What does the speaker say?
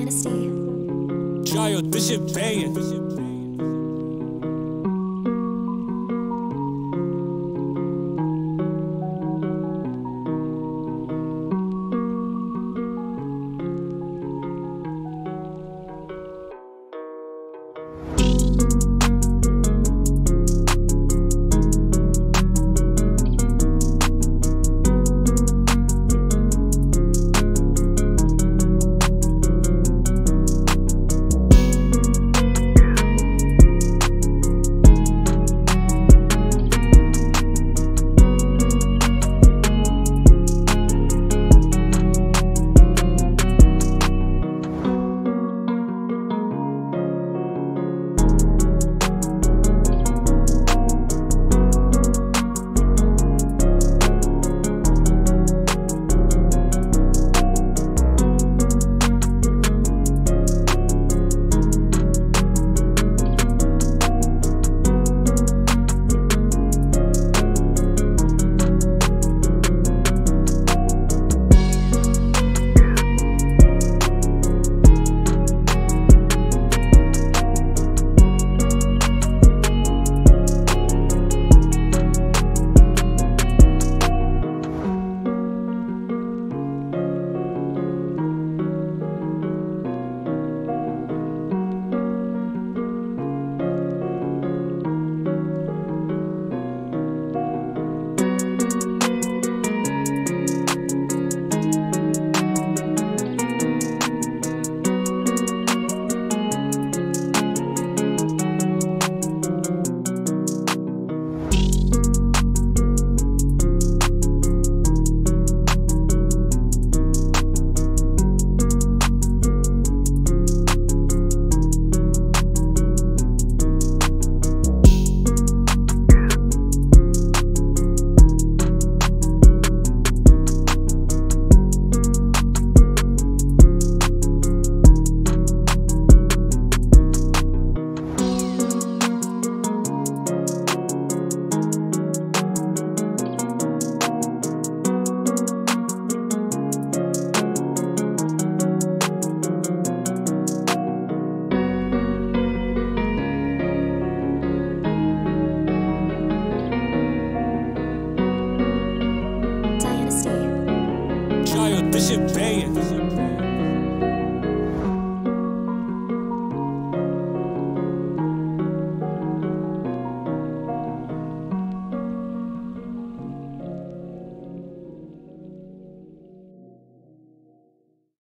honesty. Child Bishop Bayon. This shit banging.